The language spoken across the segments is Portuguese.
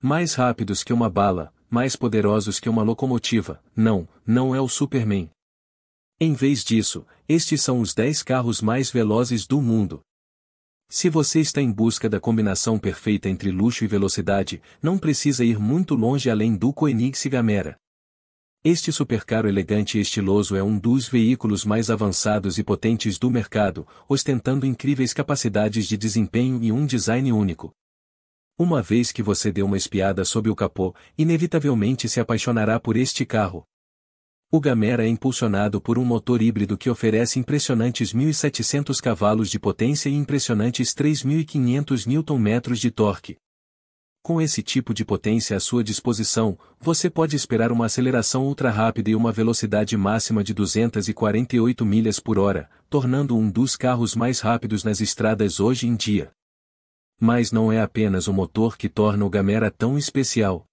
Mais rápidos que uma bala, mais poderosos que uma locomotiva, não, não é o Superman. Em vez disso, estes são os 10 carros mais velozes do mundo. Se você está em busca da combinação perfeita entre luxo e velocidade, não precisa ir muito longe além do Koenigsegg Gamera. Este supercarro elegante e estiloso é um dos veículos mais avançados e potentes do mercado, ostentando incríveis capacidades de desempenho e um design único. Uma vez que você deu uma espiada sob o capô, inevitavelmente se apaixonará por este carro. O Gamera é impulsionado por um motor híbrido que oferece impressionantes 1.700 cavalos de potência e impressionantes 3.500 Nm de torque. Com esse tipo de potência à sua disposição, você pode esperar uma aceleração ultra rápida e uma velocidade máxima de 248 milhas por hora, tornando um dos carros mais rápidos nas estradas hoje em dia. Mas não é apenas o motor que torna o Gamera tão especial.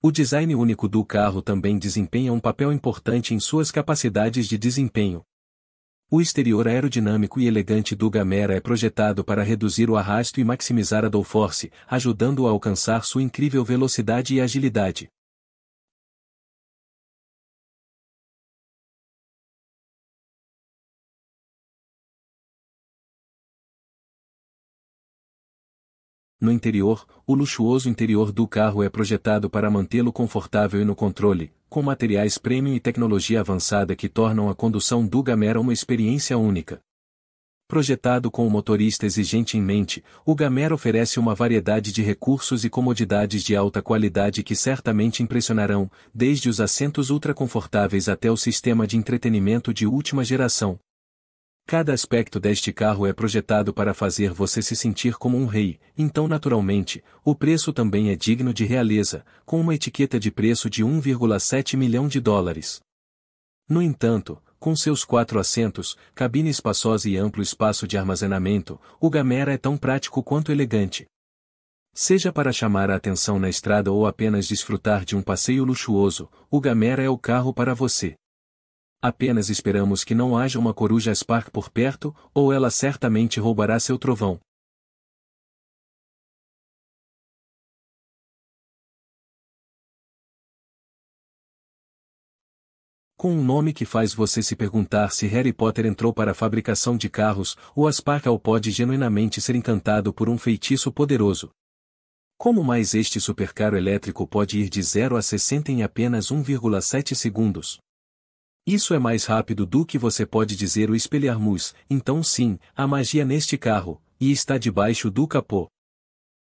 O design único do carro também desempenha um papel importante em suas capacidades de desempenho. O exterior aerodinâmico e elegante do Gamera é projetado para reduzir o arrasto e maximizar a downforce, ajudando-o a alcançar sua incrível velocidade e agilidade. No interior, o luxuoso interior do carro é projetado para mantê-lo confortável e no controle, com materiais premium e tecnologia avançada que tornam a condução do Gamera uma experiência única. Projetado com o motorista exigente em mente, o Gamera oferece uma variedade de recursos e comodidades de alta qualidade que certamente impressionarão, desde os assentos ultraconfortáveis até o sistema de entretenimento de última geração, Cada aspecto deste carro é projetado para fazer você se sentir como um rei, então naturalmente, o preço também é digno de realeza, com uma etiqueta de preço de 1,7 milhão de dólares. No entanto, com seus quatro assentos, cabine espaçosa e amplo espaço de armazenamento, o Gamera é tão prático quanto elegante. Seja para chamar a atenção na estrada ou apenas desfrutar de um passeio luxuoso, o Gamera é o carro para você. Apenas esperamos que não haja uma coruja Spark por perto, ou ela certamente roubará seu trovão. Com um nome que faz você se perguntar se Harry Potter entrou para a fabricação de carros, o Asparkle pode genuinamente ser encantado por um feitiço poderoso. Como mais este supercarro elétrico pode ir de 0 a 60 em apenas 1,7 segundos? Isso é mais rápido do que você pode dizer o espelharmos, então sim, há magia neste carro, e está debaixo do capô.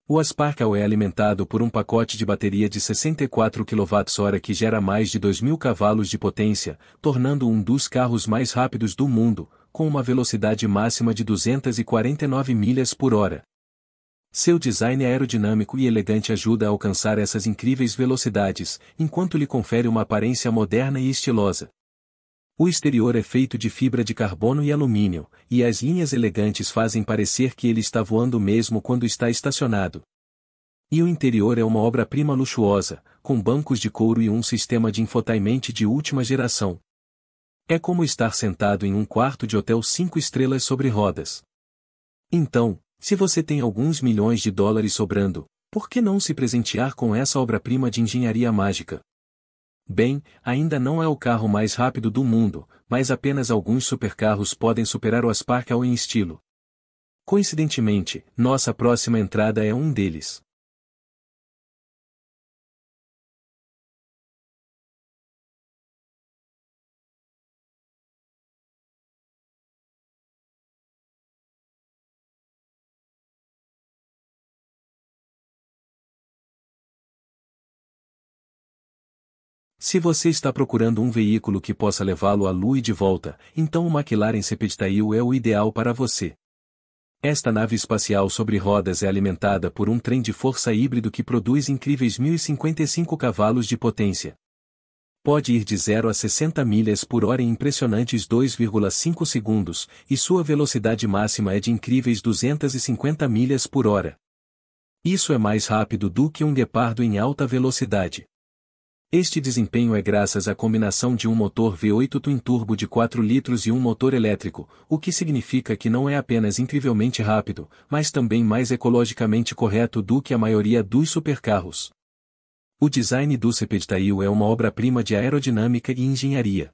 O Asparkle é alimentado por um pacote de bateria de 64 kWh que gera mais de 2.000 cavalos de potência, tornando um dos carros mais rápidos do mundo, com uma velocidade máxima de 249 milhas por hora. Seu design aerodinâmico e elegante ajuda a alcançar essas incríveis velocidades, enquanto lhe confere uma aparência moderna e estilosa. O exterior é feito de fibra de carbono e alumínio, e as linhas elegantes fazem parecer que ele está voando mesmo quando está estacionado. E o interior é uma obra-prima luxuosa, com bancos de couro e um sistema de infotainment de última geração. É como estar sentado em um quarto de hotel cinco estrelas sobre rodas. Então, se você tem alguns milhões de dólares sobrando, por que não se presentear com essa obra-prima de engenharia mágica? Bem, ainda não é o carro mais rápido do mundo, mas apenas alguns supercarros podem superar o Sparkle em estilo. Coincidentemente, nossa próxima entrada é um deles. Se você está procurando um veículo que possa levá-lo à lua e de volta, então o McLaren Cepedtail é o ideal para você. Esta nave espacial sobre rodas é alimentada por um trem de força híbrido que produz incríveis 1055 cavalos de potência. Pode ir de 0 a 60 milhas por hora em impressionantes 2,5 segundos, e sua velocidade máxima é de incríveis 250 milhas por hora. Isso é mais rápido do que um guepardo em alta velocidade. Este desempenho é graças à combinação de um motor V8 twin turbo de 4 litros e um motor elétrico, o que significa que não é apenas incrivelmente rápido, mas também mais ecologicamente correto do que a maioria dos supercarros. O design do Cepedtail é uma obra-prima de aerodinâmica e engenharia.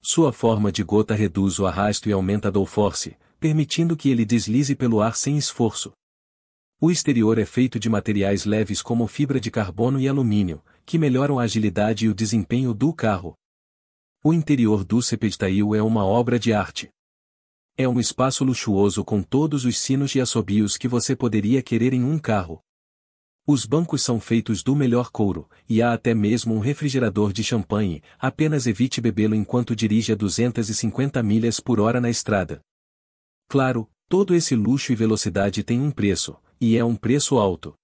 Sua forma de gota reduz o arrasto e aumenta a downforce, permitindo que ele deslize pelo ar sem esforço. O exterior é feito de materiais leves como fibra de carbono e alumínio, que melhoram a agilidade e o desempenho do carro. O interior do Cepedtail é uma obra de arte. É um espaço luxuoso com todos os sinos e assobios que você poderia querer em um carro. Os bancos são feitos do melhor couro, e há até mesmo um refrigerador de champanhe, apenas evite bebê-lo enquanto dirige a 250 milhas por hora na estrada. Claro, todo esse luxo e velocidade tem um preço, e é um preço alto.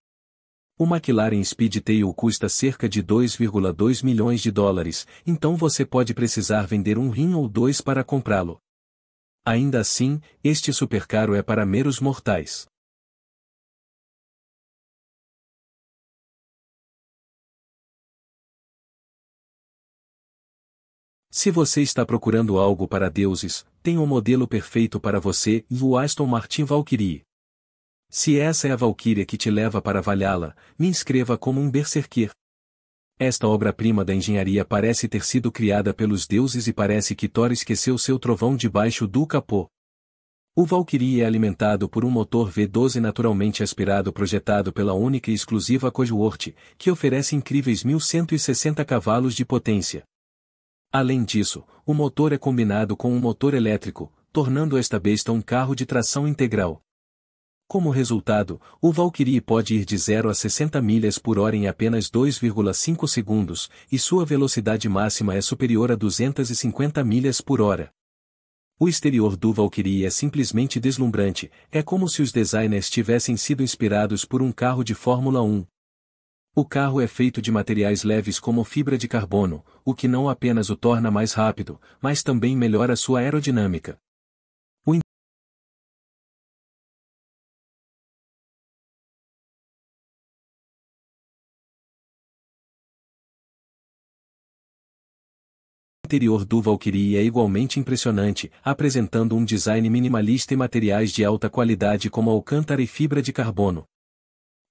O McLaren Speedtail custa cerca de 2,2 milhões de dólares, então você pode precisar vender um rim ou dois para comprá-lo. Ainda assim, este supercaro é para meros mortais. Se você está procurando algo para deuses, tem um modelo perfeito para você e o Aston Martin Valkyrie. Se essa é a Valkyria que te leva para Valhalla, me inscreva como um berserker. Esta obra-prima da engenharia parece ter sido criada pelos deuses e parece que Thor esqueceu seu trovão debaixo do capô. O Valkyrie é alimentado por um motor V12 naturalmente aspirado projetado pela única e exclusiva Cosworth, que oferece incríveis 1160 cavalos de potência. Além disso, o motor é combinado com um motor elétrico, tornando esta besta um carro de tração integral. Como resultado, o Valkyrie pode ir de 0 a 60 milhas por hora em apenas 2,5 segundos, e sua velocidade máxima é superior a 250 milhas por hora. O exterior do Valkyrie é simplesmente deslumbrante, é como se os designers tivessem sido inspirados por um carro de Fórmula 1. O carro é feito de materiais leves como fibra de carbono, o que não apenas o torna mais rápido, mas também melhora sua aerodinâmica. Interior do Valkyrie é igualmente impressionante, apresentando um design minimalista e materiais de alta qualidade como alcântara e fibra de carbono.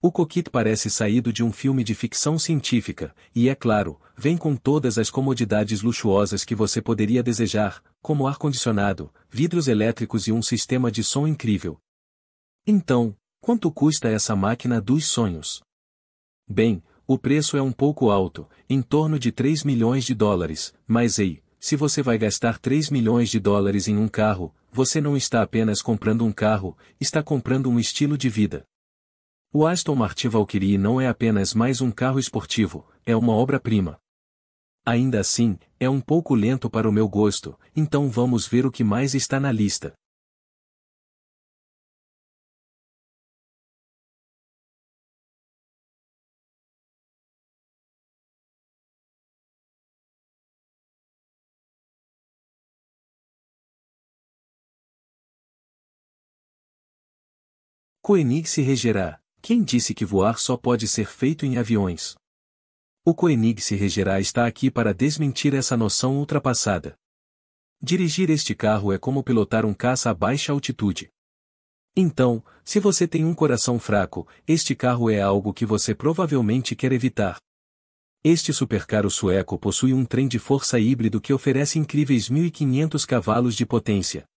O cockpit parece saído de um filme de ficção científica, e é claro, vem com todas as comodidades luxuosas que você poderia desejar, como ar-condicionado, vidros elétricos e um sistema de som incrível. Então, quanto custa essa máquina dos sonhos? Bem, o preço é um pouco alto, em torno de 3 milhões de dólares, mas ei, se você vai gastar 3 milhões de dólares em um carro, você não está apenas comprando um carro, está comprando um estilo de vida. O Aston Martin Valkyrie não é apenas mais um carro esportivo, é uma obra-prima. Ainda assim, é um pouco lento para o meu gosto, então vamos ver o que mais está na lista. Koenig se regerá. Quem disse que voar só pode ser feito em aviões? O Koenig se regerá está aqui para desmentir essa noção ultrapassada. Dirigir este carro é como pilotar um caça a baixa altitude. Então, se você tem um coração fraco, este carro é algo que você provavelmente quer evitar. Este supercarro sueco possui um trem de força híbrido que oferece incríveis 1.500 cavalos de potência.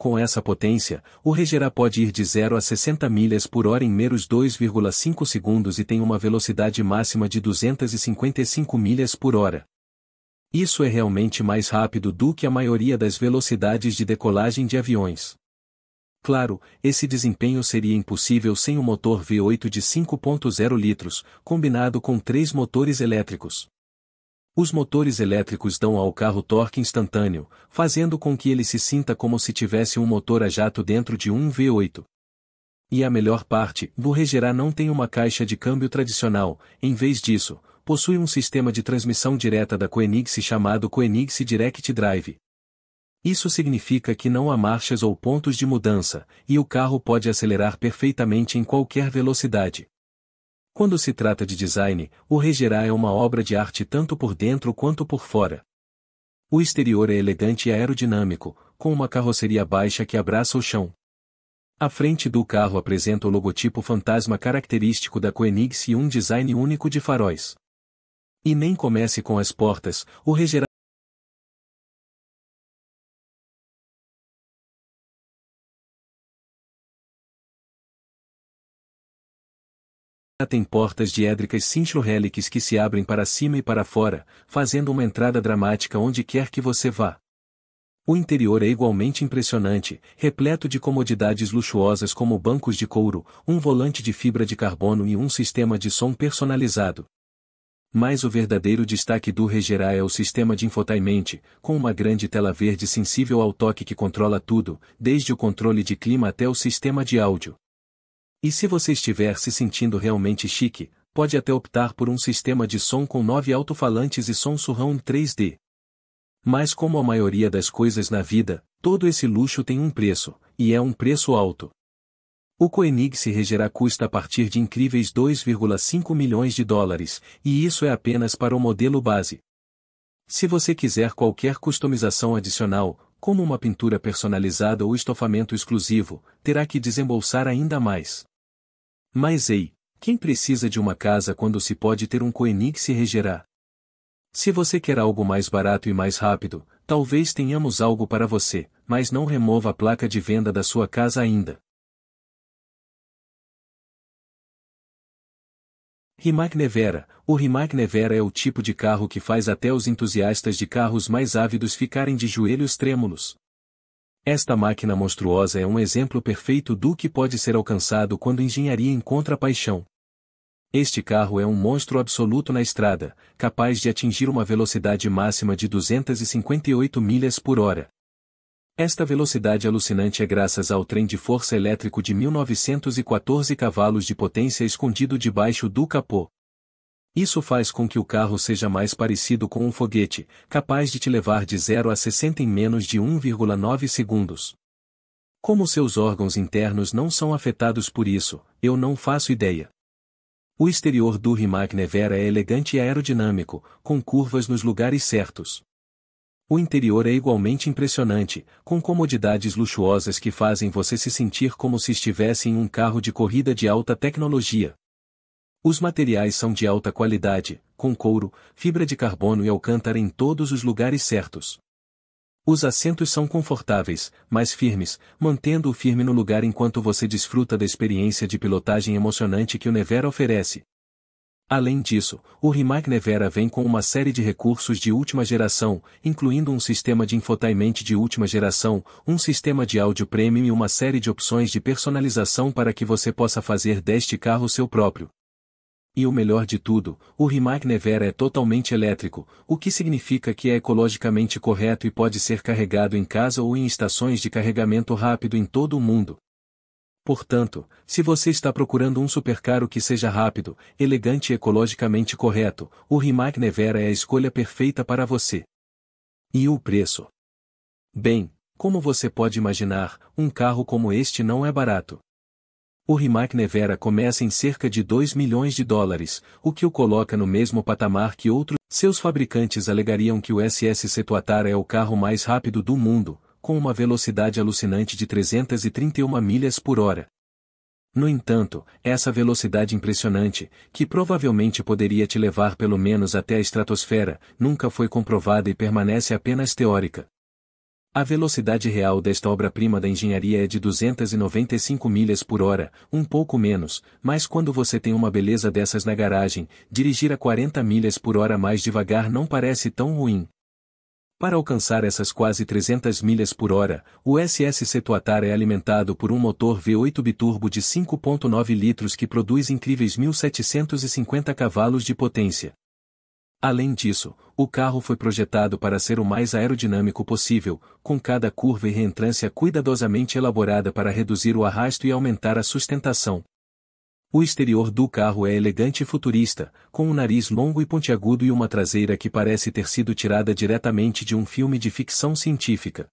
Com essa potência, o Regerá pode ir de 0 a 60 milhas por hora em meros 2,5 segundos e tem uma velocidade máxima de 255 milhas por hora. Isso é realmente mais rápido do que a maioria das velocidades de decolagem de aviões. Claro, esse desempenho seria impossível sem o motor V8 de 5.0 litros, combinado com três motores elétricos. Os motores elétricos dão ao carro torque instantâneo, fazendo com que ele se sinta como se tivesse um motor a jato dentro de um V8. E a melhor parte, o Regerá não tem uma caixa de câmbio tradicional, em vez disso, possui um sistema de transmissão direta da Koenigsegg chamado Koenigsegg Direct Drive. Isso significa que não há marchas ou pontos de mudança, e o carro pode acelerar perfeitamente em qualquer velocidade. Quando se trata de design, o Regerá é uma obra de arte tanto por dentro quanto por fora. O exterior é elegante e aerodinâmico, com uma carroceria baixa que abraça o chão. A frente do carro apresenta o logotipo fantasma característico da Koenigs e um design único de faróis. E nem comece com as portas, o Regerá tem portas diédricas cinchlohelics que se abrem para cima e para fora, fazendo uma entrada dramática onde quer que você vá. O interior é igualmente impressionante, repleto de comodidades luxuosas como bancos de couro, um volante de fibra de carbono e um sistema de som personalizado. Mas o verdadeiro destaque do Regerá é o sistema de infotainment, com uma grande tela verde sensível ao toque que controla tudo, desde o controle de clima até o sistema de áudio. E se você estiver se sentindo realmente chique, pode até optar por um sistema de som com nove alto-falantes e som surround 3D. Mas como a maioria das coisas na vida, todo esse luxo tem um preço, e é um preço alto. O Koenig se regerá custa a partir de incríveis 2,5 milhões de dólares, e isso é apenas para o modelo base. Se você quiser qualquer customização adicional, como uma pintura personalizada ou estofamento exclusivo, terá que desembolsar ainda mais. Mas ei, quem precisa de uma casa quando se pode ter um Koenig se regerá? Se você quer algo mais barato e mais rápido, talvez tenhamos algo para você, mas não remova a placa de venda da sua casa ainda. Rimac Nevera O Rimac Nevera é o tipo de carro que faz até os entusiastas de carros mais ávidos ficarem de joelhos trêmulos. Esta máquina monstruosa é um exemplo perfeito do que pode ser alcançado quando engenharia encontra paixão. Este carro é um monstro absoluto na estrada, capaz de atingir uma velocidade máxima de 258 milhas por hora. Esta velocidade alucinante é graças ao trem de força elétrico de 1914 cavalos de potência escondido debaixo do capô. Isso faz com que o carro seja mais parecido com um foguete, capaz de te levar de 0 a 60 em menos de 1,9 segundos. Como seus órgãos internos não são afetados por isso, eu não faço ideia. O exterior do Rimac Nevera é elegante e aerodinâmico, com curvas nos lugares certos. O interior é igualmente impressionante, com comodidades luxuosas que fazem você se sentir como se estivesse em um carro de corrida de alta tecnologia. Os materiais são de alta qualidade, com couro, fibra de carbono e alcântara em todos os lugares certos. Os assentos são confortáveis, mas firmes, mantendo-o firme no lugar enquanto você desfruta da experiência de pilotagem emocionante que o Nevera oferece. Além disso, o Rimac Nevera vem com uma série de recursos de última geração, incluindo um sistema de infotainment de última geração, um sistema de áudio premium e uma série de opções de personalização para que você possa fazer deste carro seu próprio. E o melhor de tudo, o Rimac Nevera é totalmente elétrico, o que significa que é ecologicamente correto e pode ser carregado em casa ou em estações de carregamento rápido em todo o mundo. Portanto, se você está procurando um supercarro que seja rápido, elegante e ecologicamente correto, o Rimac Nevera é a escolha perfeita para você. E o preço? Bem, como você pode imaginar, um carro como este não é barato. O Rimac Nevera começa em cerca de 2 milhões de dólares, o que o coloca no mesmo patamar que outros. Seus fabricantes alegariam que o SS Tuatara é o carro mais rápido do mundo, com uma velocidade alucinante de 331 milhas por hora. No entanto, essa velocidade impressionante, que provavelmente poderia te levar pelo menos até a estratosfera, nunca foi comprovada e permanece apenas teórica. A velocidade real desta obra-prima da engenharia é de 295 milhas por hora, um pouco menos, mas quando você tem uma beleza dessas na garagem, dirigir a 40 milhas por hora mais devagar não parece tão ruim. Para alcançar essas quase 300 milhas por hora, o SSC Tuatara é alimentado por um motor V8 biturbo de 5.9 litros que produz incríveis 1.750 cavalos de potência. Além disso, o carro foi projetado para ser o mais aerodinâmico possível, com cada curva e reentrância cuidadosamente elaborada para reduzir o arrasto e aumentar a sustentação. O exterior do carro é elegante e futurista, com um nariz longo e pontiagudo e uma traseira que parece ter sido tirada diretamente de um filme de ficção científica.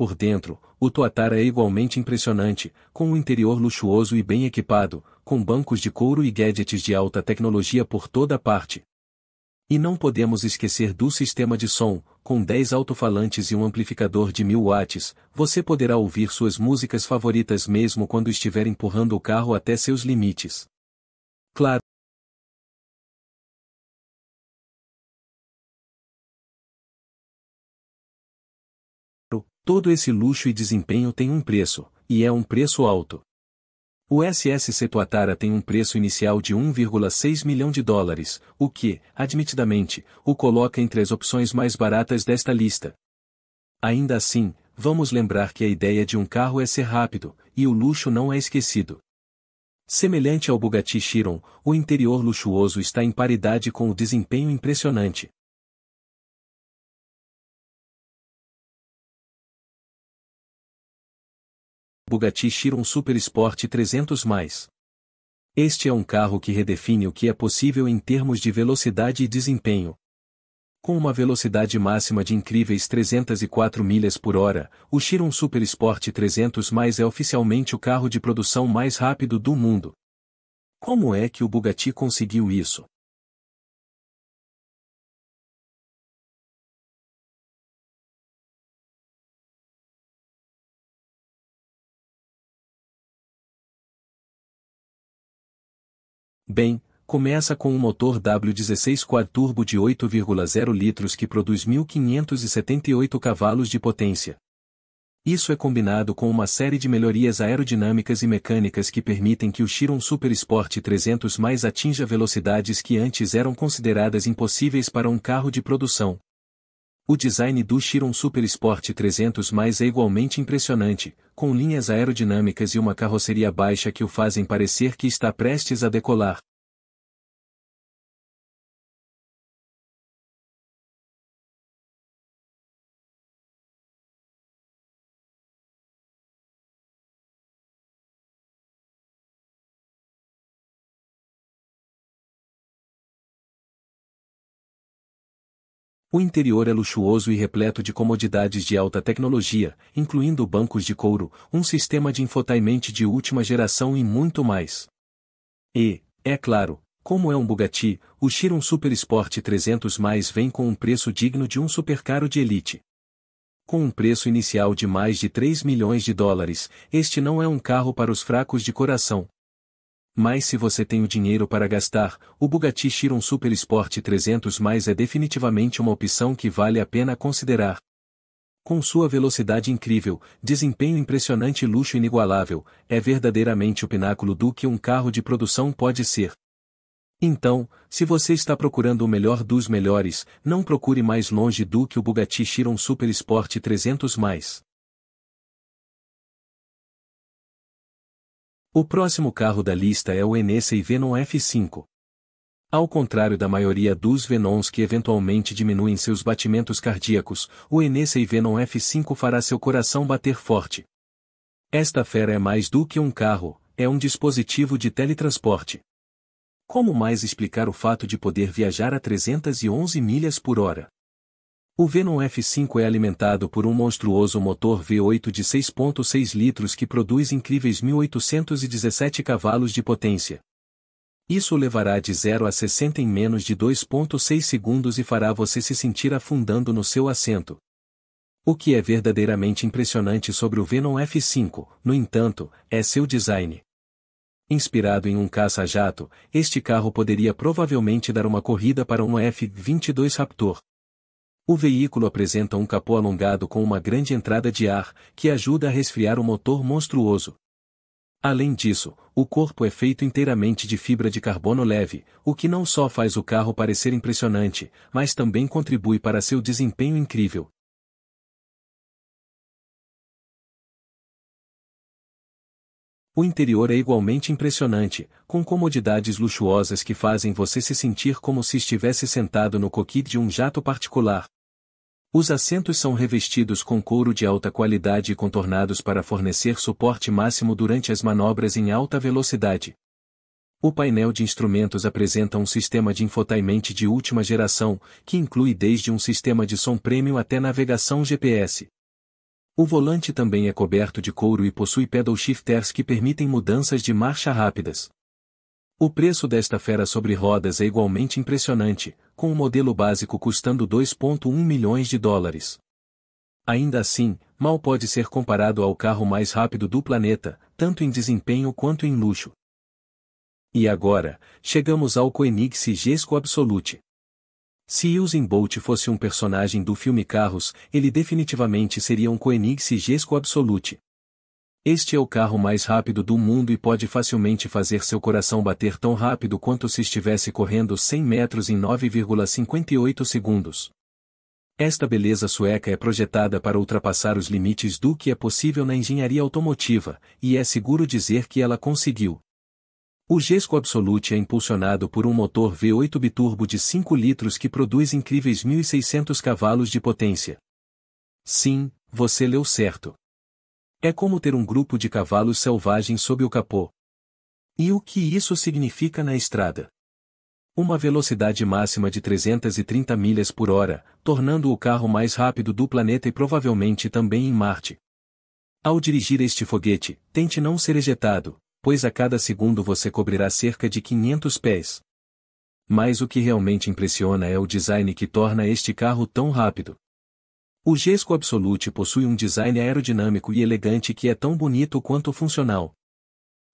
Por dentro, o Tuatara é igualmente impressionante, com um interior luxuoso e bem equipado, com bancos de couro e gadgets de alta tecnologia por toda parte. E não podemos esquecer do sistema de som, com 10 alto-falantes e um amplificador de 1000 watts, você poderá ouvir suas músicas favoritas mesmo quando estiver empurrando o carro até seus limites. Claro, Todo esse luxo e desempenho tem um preço, e é um preço alto. O SSC Tuatara tem um preço inicial de 1,6 milhão de dólares, o que, admitidamente, o coloca entre as opções mais baratas desta lista. Ainda assim, vamos lembrar que a ideia de um carro é ser rápido, e o luxo não é esquecido. Semelhante ao Bugatti Chiron, o interior luxuoso está em paridade com o desempenho impressionante. Bugatti Chiron Super Sport 300+. Este é um carro que redefine o que é possível em termos de velocidade e desempenho. Com uma velocidade máxima de incríveis 304 milhas por hora, o Chiron Super Sport 300+, é oficialmente o carro de produção mais rápido do mundo. Como é que o Bugatti conseguiu isso? Bem, começa com um motor W16 quad-turbo de 8,0 litros que produz 1.578 cavalos de potência. Isso é combinado com uma série de melhorias aerodinâmicas e mecânicas que permitem que o Chiron Super Sport 300 mais atinja velocidades que antes eram consideradas impossíveis para um carro de produção. O design do Chiron Super Sport 300 mais é igualmente impressionante, com linhas aerodinâmicas e uma carroceria baixa que o fazem parecer que está prestes a decolar. O interior é luxuoso e repleto de comodidades de alta tecnologia, incluindo bancos de couro, um sistema de infotainment de última geração e muito mais. E, é claro, como é um Bugatti, o Chiron Super Sport 300 mais vem com um preço digno de um supercaro de elite. Com um preço inicial de mais de 3 milhões de dólares, este não é um carro para os fracos de coração, mas se você tem o dinheiro para gastar, o Bugatti Chiron Super Sport 300 mais é definitivamente uma opção que vale a pena considerar. Com sua velocidade incrível, desempenho impressionante e luxo inigualável, é verdadeiramente o pináculo do que um carro de produção pode ser. Então, se você está procurando o melhor dos melhores, não procure mais longe do que o Bugatti Chiron Super Sport 300 O próximo carro da lista é o Enesei Venom F5. Ao contrário da maioria dos Venoms que eventualmente diminuem seus batimentos cardíacos, o Enesei Venom F5 fará seu coração bater forte. Esta fera é mais do que um carro, é um dispositivo de teletransporte. Como mais explicar o fato de poder viajar a 311 milhas por hora? O Venom F5 é alimentado por um monstruoso motor V8 de 6.6 litros que produz incríveis 1817 cavalos de potência. Isso levará de 0 a 60 em menos de 2.6 segundos e fará você se sentir afundando no seu assento. O que é verdadeiramente impressionante sobre o Venom F5, no entanto, é seu design. Inspirado em um caça-jato, este carro poderia provavelmente dar uma corrida para um F-22 Raptor. O veículo apresenta um capô alongado com uma grande entrada de ar, que ajuda a resfriar o motor monstruoso. Além disso, o corpo é feito inteiramente de fibra de carbono leve, o que não só faz o carro parecer impressionante, mas também contribui para seu desempenho incrível. O interior é igualmente impressionante, com comodidades luxuosas que fazem você se sentir como se estivesse sentado no coquille de um jato particular. Os assentos são revestidos com couro de alta qualidade e contornados para fornecer suporte máximo durante as manobras em alta velocidade. O painel de instrumentos apresenta um sistema de infotainment de última geração, que inclui desde um sistema de som premium até navegação GPS. O volante também é coberto de couro e possui pedal shifters que permitem mudanças de marcha rápidas. O preço desta fera sobre rodas é igualmente impressionante, com o modelo básico custando 2,1 milhões de dólares. Ainda assim, mal pode ser comparado ao carro mais rápido do planeta, tanto em desempenho quanto em luxo. E agora, chegamos ao Koenig Gesco Absolute. Se Usain Bolt fosse um personagem do filme Carros, ele definitivamente seria um Koenig Gesco Absolute. Este é o carro mais rápido do mundo e pode facilmente fazer seu coração bater tão rápido quanto se estivesse correndo 100 metros em 9,58 segundos. Esta beleza sueca é projetada para ultrapassar os limites do que é possível na engenharia automotiva, e é seguro dizer que ela conseguiu. O Gesco Absolute é impulsionado por um motor V8 biturbo de 5 litros que produz incríveis 1.600 cavalos de potência. Sim, você leu certo. É como ter um grupo de cavalos selvagens sob o capô. E o que isso significa na estrada? uma velocidade máxima de 330 milhas por hora, tornando o carro mais rápido do planeta e provavelmente também em Marte. Ao dirigir este foguete, tente não ser ejetado, pois a cada segundo você cobrirá cerca de 500 pés. Mas o que realmente impressiona é o design que torna este carro tão rápido. O Gesco Absolute possui um design aerodinâmico e elegante que é tão bonito quanto funcional.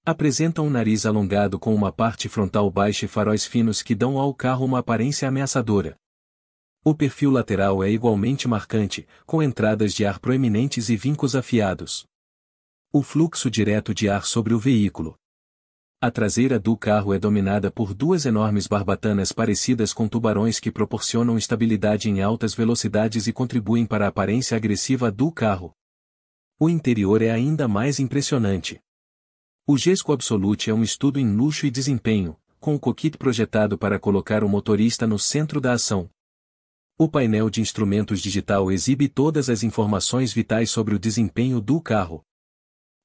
Apresenta um nariz alongado com uma parte frontal baixa e faróis finos que dão ao carro uma aparência ameaçadora. O perfil lateral é igualmente marcante, com entradas de ar proeminentes e vincos afiados. O fluxo direto de ar sobre o veículo. A traseira do carro é dominada por duas enormes barbatanas parecidas com tubarões que proporcionam estabilidade em altas velocidades e contribuem para a aparência agressiva do carro. O interior é ainda mais impressionante. O Gesco Absolute é um estudo em luxo e desempenho, com o cockpit projetado para colocar o motorista no centro da ação. O painel de instrumentos digital exibe todas as informações vitais sobre o desempenho do carro.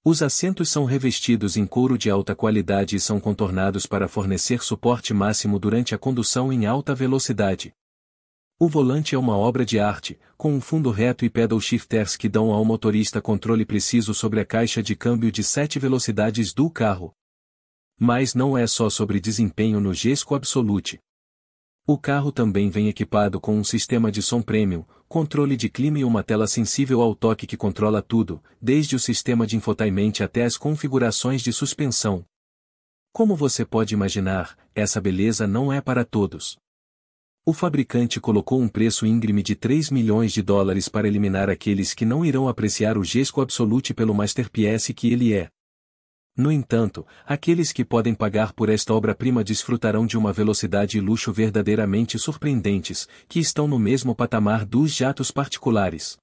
Os assentos são revestidos em couro de alta qualidade e são contornados para fornecer suporte máximo durante a condução em alta velocidade. O volante é uma obra de arte, com um fundo reto e pedal shifters que dão ao motorista controle preciso sobre a caixa de câmbio de 7 velocidades do carro. Mas não é só sobre desempenho no Gesco Absolute. O carro também vem equipado com um sistema de som premium, controle de clima e uma tela sensível ao toque que controla tudo, desde o sistema de infotainment até as configurações de suspensão. Como você pode imaginar, essa beleza não é para todos. O fabricante colocou um preço íngreme de 3 milhões de dólares para eliminar aqueles que não irão apreciar o Gesco Absolute pelo masterpiece que ele é. No entanto, aqueles que podem pagar por esta obra-prima desfrutarão de uma velocidade e luxo verdadeiramente surpreendentes, que estão no mesmo patamar dos jatos particulares.